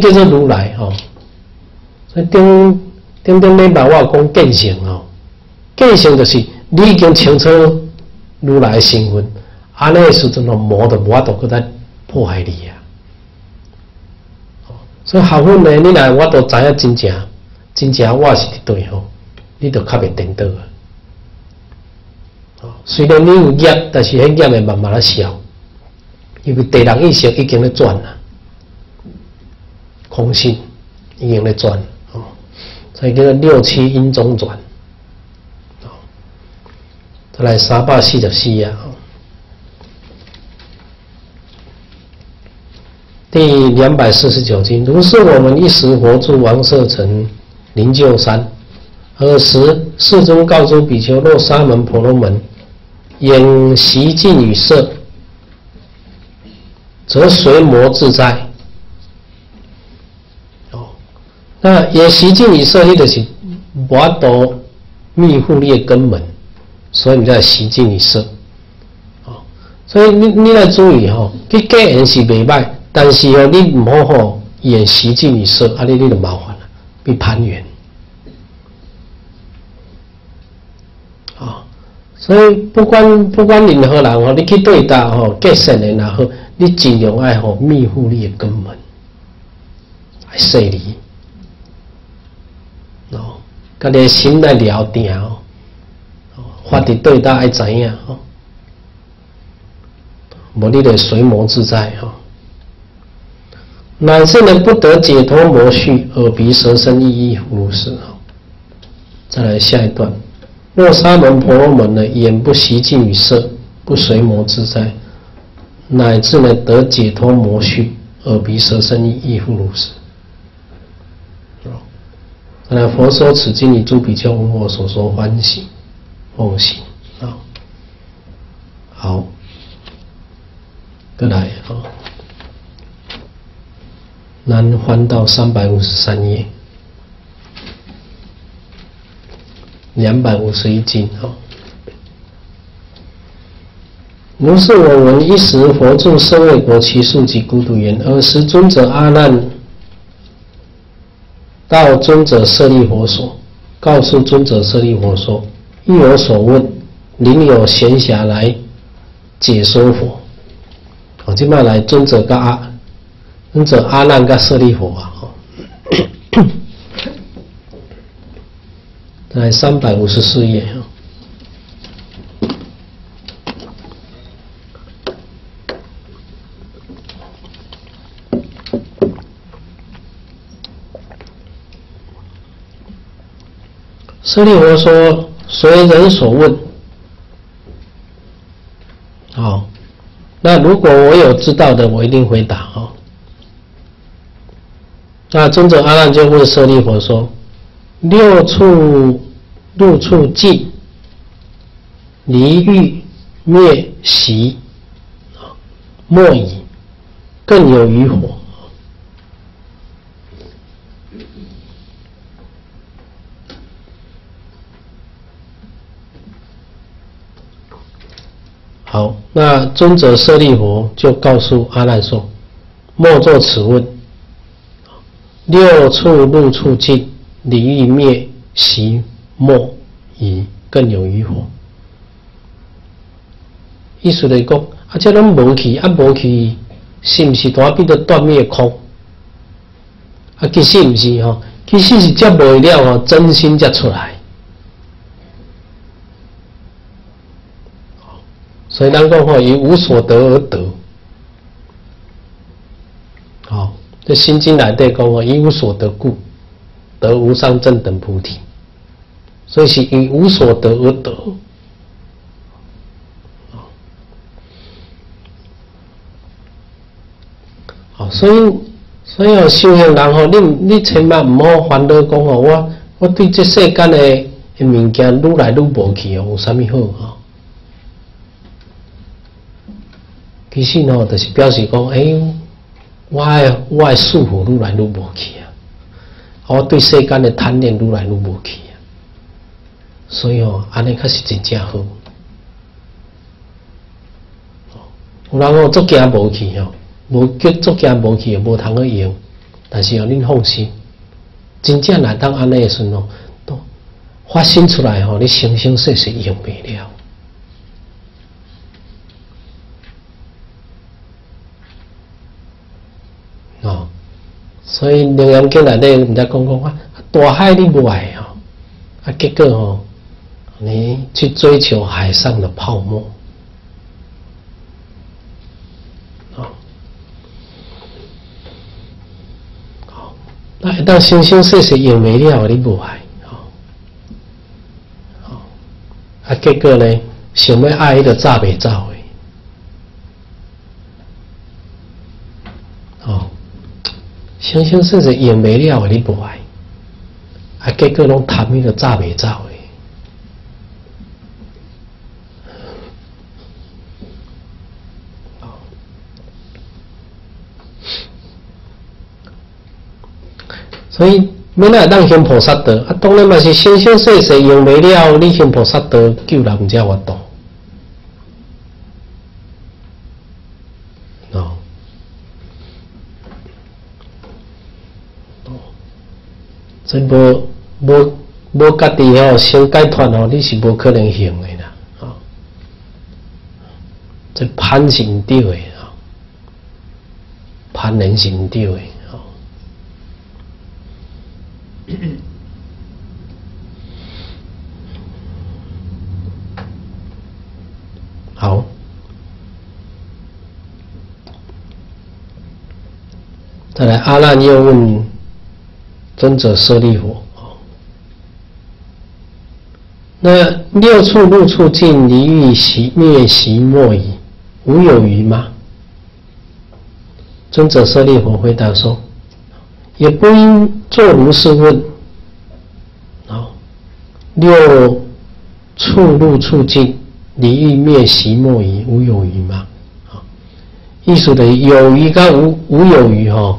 这叫做如来吼。所以顶顶顶礼拜我讲见性吼，见性就是你已经清楚如来身份，安尼时阵哦，魔就无法度搁再迫害你啊。所以学问呢，你来我都知影真正真正我是伫对吼，你都较袂颠倒啊。虽然你有业，但是迄业会慢慢咧消，因为地人意识已经咧转啦，空性已经咧转，哦，所以叫做六七因中转，哦，再来三百四十四啊，第两百四十九经，如是我们一时活住王舍城灵鹫山，尔时世尊告诸比丘：若沙门婆罗门。眼习境与色，则随魔自在。哦，那眼习境与色，你就是我都密护列根本，所以你在习境与色。哦，所以你你来注意吼，去假眼是袂歹，但是哦，你唔好吼眼习境与色，啊，你你就麻烦了，被攀缘。所以不管不管任何人哦，你去对待哦，结善的也好，你尽量爱吼密护你的根本，来设立哦，家己心来了定哦，法的对待爱知影哦，无你得随魔自在哦，乃至能不得解脱魔续，耳鼻舌身意亦如是哈。再来下一段。若沙门婆罗门呢，眼不习境与色，不随魔自在，乃至呢得解脱魔续，耳鼻舌身意亦复如是。来，佛说此经，以诸比丘闻我所说欢喜奉行啊。好，再来啊，南翻到三百五十三页。两百五十一经哈。如是我闻一时佛住舍卫国其数及孤独言，尔时尊者阿难到尊者舍利佛所，告诉尊者舍利佛说：欲有所问，您有闲暇来解说佛。我今麦来尊者跟阿尊者阿难跟舍利佛啊。在三百五十四页舍利弗说：“随人所问，好，那如果我有知道的，我一定回答啊。”那尊者阿难就问舍利弗说。六处六处尽，离欲灭习，莫以更有余火。好，那尊者舍利佛就告诉阿难说：“莫作此问。六处六处尽。”离欲灭习莫疑更有余火。意思来讲，啊，这拢无去，啊无去，是毋是大变得断灭空？啊，其实毋是吼，其实是接袂了吼，真心才出来。所以咱讲吼，以无所得而得。好，这心经内底讲吼，以无所得故。得无上正等菩提，所以是以无所得而得。好，所以所以修行人吼，你你千万唔好烦恼讲吼，我我对这世间的的物件愈来愈无去哦，有啥物好吼？其实呢，就是表示讲，哎，我我的束缚愈来愈无去啊。我对世间的贪念愈来愈无去啊，所以哦，安尼确实真正好。有人哦，足惊无去哦，无叫足惊无去，无通去用。但是哦，恁放心，真正来当安尼的时候，都发生出来吼，你生生世世用不了。哦，所以《楞严经》内底人家讲讲啊，大海你不爱哦，啊，结果哦，你去追求海上的泡沫。那一旦生生世世用没了，你不爱，哦，哦，啊，结果呢，想要爱的早未走，哦，生生世世用没了，你不爱，啊，结果拢谈那个早未走的。所以，要来当行菩萨道，啊，当然嘛是生生世世用没了，你行菩萨道救人家活动，哦，所以无无无家己吼先解脱吼，你是无可能行的啦，哦，这攀行掉的啊，攀人行掉的。好，再来，阿难又问尊者舍利弗：那六处六处尽，离欲习灭习莫已，无有余吗？尊者舍利弗回答说。也不应作如是问，啊，六处入处尽，离欲灭习莫疑，无有余吗？啊，意思的有余跟无无有余哈，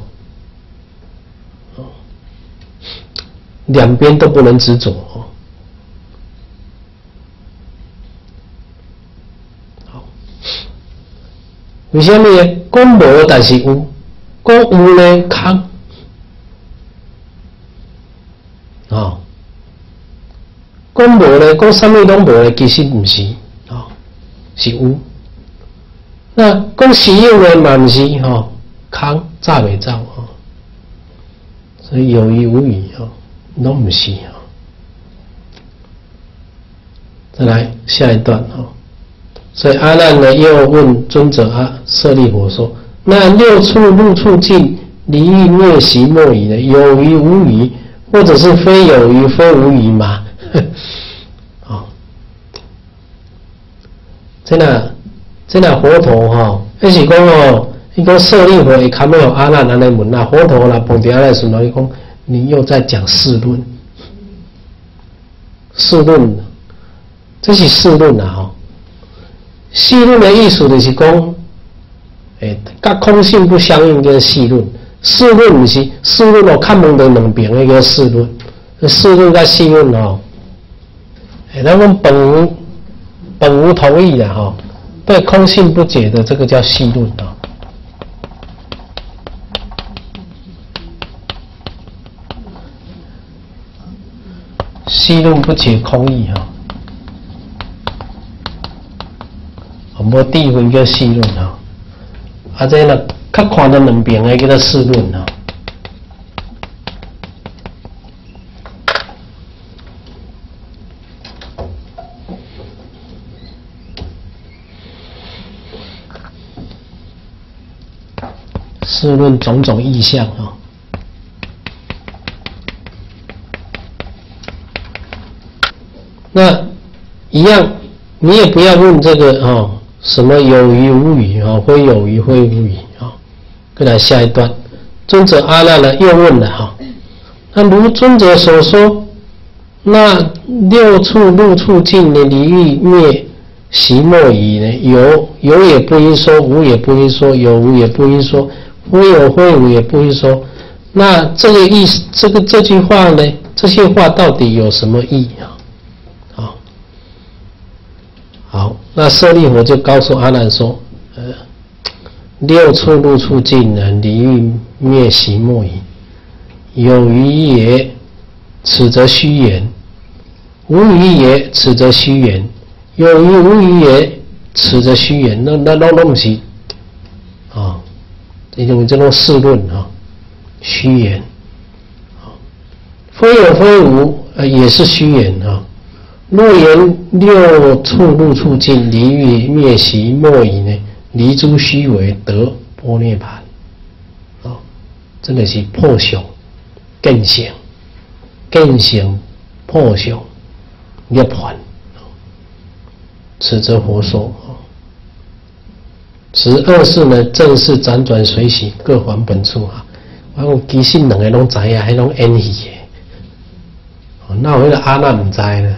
两边都不能执着。哦。好，为什么呢？讲无但是有，讲有呢空。啊，讲无呢，讲什么拢无呢，其实毋是。啊，是有。那讲实有呢，嘛毋是吼，空早未走吼，所以有余无余吼，拢毋是吼。再来下一段吼，所以阿难呢又问尊者阿舍利弗说：那六处六处境，离欲灭习莫已的，有余无余？或者是非有余非无余嘛？啊，真的，真的佛陀哈，一是讲哦，一个舍利弗也看没有阿难那门呐，佛陀啦碰到阿难时候，伊讲你又在讲世论，世论，这是世论呐哈，世论的意思就是讲，诶，跟空性不相应的世论。四论不是四论哦，看门的两边那个四论，四论跟四论哦，哎，他们本无本无同意的哈，对空性不解的这个叫细论啊，细论不解空义哈，很多地方叫细论啊，啊这呢。较宽的两边来叫做四论啊，四论种种意象啊，那一样，你也不要问这个啊，什么有余无余啊，会有余会无余。跟他下一段，尊者阿难呢又问了哈，那如尊者所说，那六处六处尽的离欲灭习莫已呢？有有也不应说，无也不应说，有无也不应说，非有非无也不应说。那这个意思，这个这句话呢，这些话到底有什么意义啊？好，好，那舍利弗就告诉阿难说，呃。六处六处尽呢，离欲灭习莫矣。有余也，此则虚言；无余也，此则虚言；有余无余也，此则虚言。那那那东西啊，这种这种事论啊，虚言啊，非有非无，呃，也是虚言啊。若言六处入处尽，离欲灭习，莫以呢？离诸虚伪，得波涅盘。啊，真的是破相。更相，更相破相涅槃，此则佛说啊。此二世呢，正是辗转随喜，各还本处啊！我讲其实两个拢知啊，还拢演戏的。那我那个阿难唔知呢？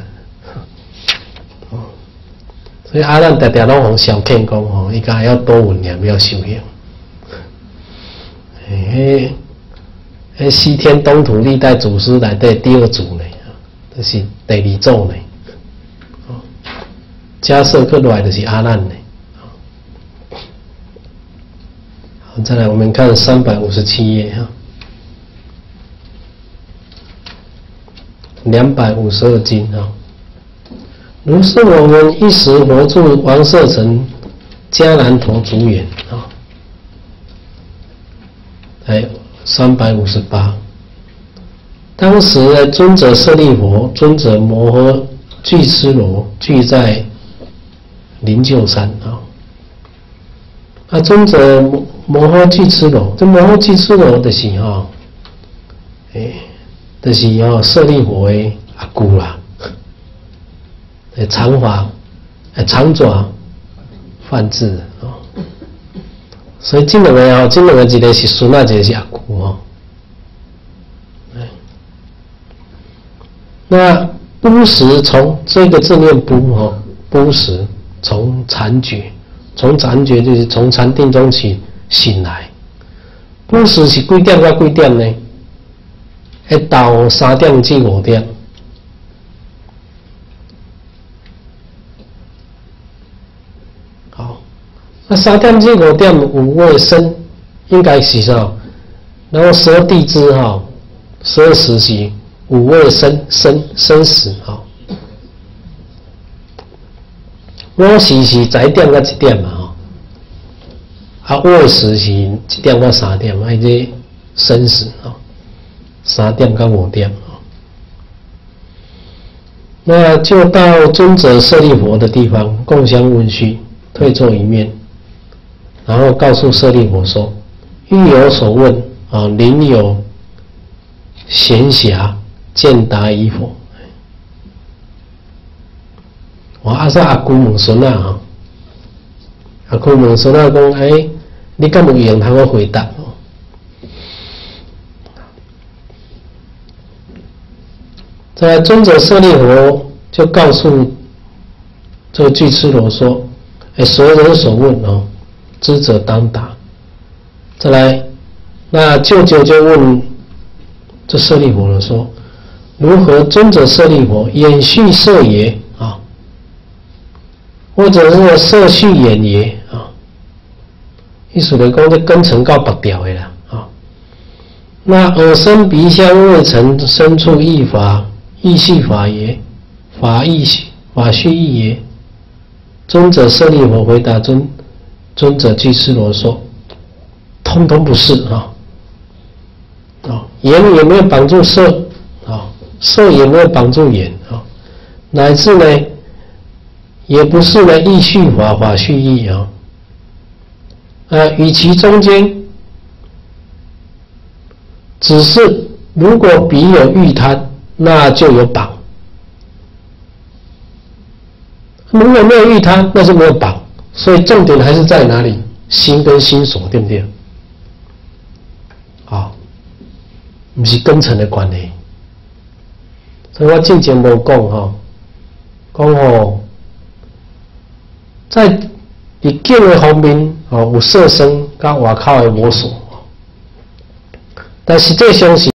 所以阿难常常拢往小骗讲吼，伊家要多闻念，要修行。嘿。诶，西天东土历代祖师来的第二组呢，这是第二组呢。哦，加设克来的是阿难呢。好，再来我们看三百五十七页哈，两百五十二经哈。如是我们一时活住王舍城迦南陀主眼啊，哎。三百五十八，当时尊者舍利佛、尊者摩诃俱絺罗聚在灵鹫山啊。啊，尊者摩诃俱絺罗，这摩诃俱絺罗的是哈，哎，的是哈舍利佛的阿姑啦，诶，长发，诶，长爪，梵志啊。所以这两个哦，这两个一个是孙啊，一个是阿姑哦。那不时从这个字念不哦，不时从残觉，从残觉就是从禅定中起醒来。不时是几点到几点呢？一到三点至五点。那三点至五点五位生，应该是啥？然后十二地支哈，十二时期五位生生生死哈。我时是十一点到一点嘛哈，啊我时是一点到三点，还是生死哈？三点到五点啊。那就到尊者舍利佛的地方，共相问讯，退坐一面。然后告诉舍利弗说：“欲有所问啊，临有闲暇，见答已否？”我阿说阿姑问孙啊，阿姑问孙啊讲：“哎，你敢有用他我回答？”在尊者舍利弗就告诉这个巨赤罗说：“哎，所人所问哦。”知者当答。再来，那舅舅就问这舍利弗了，说：“如何尊者舍利弗演续色也啊？或者是色续演也啊？意思的讲，这根尘告白掉的啦啊。那耳身鼻香味尘深处异法意系法也，法异法续意也。尊者舍利弗回答尊。”尊者俱絺罗说：“通通不是啊！啊，眼也没有绑住色啊，色也没有绑住眼啊，乃至呢，也不是呢意续法法续意啊。啊，与其中间，只是如果彼有欲贪，那就有绑；如果没有欲贪，那是没有绑。”所以重点还是在哪里？心跟心所，对不对？啊，不是根尘的关系。所以我之前无讲哈，讲哦，在你境的方面哦，有色身跟外靠的魔所，但实际上是。